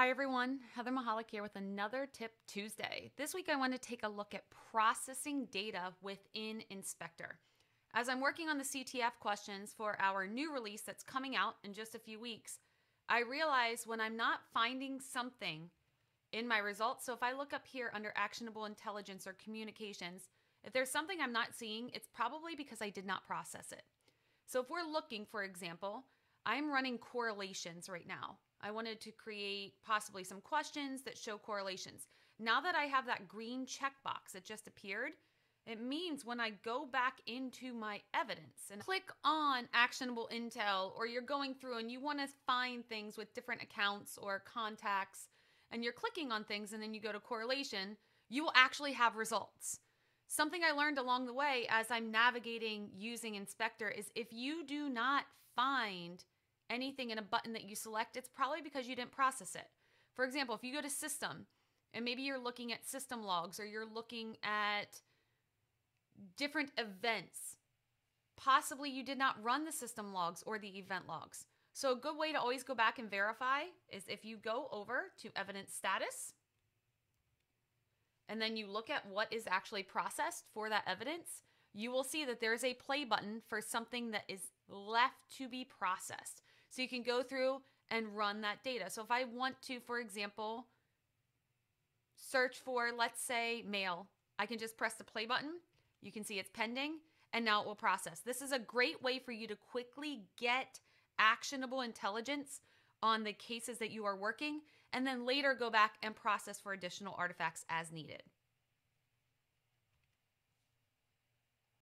Hi everyone, Heather Mahalik here with another Tip Tuesday. This week I want to take a look at processing data within Inspector. As I'm working on the CTF questions for our new release that's coming out in just a few weeks, I realize when I'm not finding something in my results, so if I look up here under actionable intelligence or communications, if there's something I'm not seeing, it's probably because I did not process it. So if we're looking, for example, I'm running correlations right now. I wanted to create possibly some questions that show correlations. Now that I have that green checkbox that just appeared, it means when I go back into my evidence and click on actionable intel, or you're going through and you want to find things with different accounts or contacts, and you're clicking on things and then you go to correlation, you will actually have results. Something I learned along the way as I'm navigating using Inspector is if you do not find anything in a button that you select, it's probably because you didn't process it. For example, if you go to system and maybe you're looking at system logs or you're looking at different events, possibly you did not run the system logs or the event logs. So, a good way to always go back and verify is if you go over to evidence status and then you look at what is actually processed for that evidence, you will see that there's a play button for something that is left to be processed. So you can go through and run that data. So if I want to, for example, search for, let's say, mail, I can just press the play button. You can see it's pending and now it will process. This is a great way for you to quickly get actionable intelligence on the cases that you are working and then later go back and process for additional artifacts as needed.